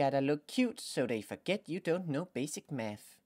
Gotta look cute so they forget you don't know basic math.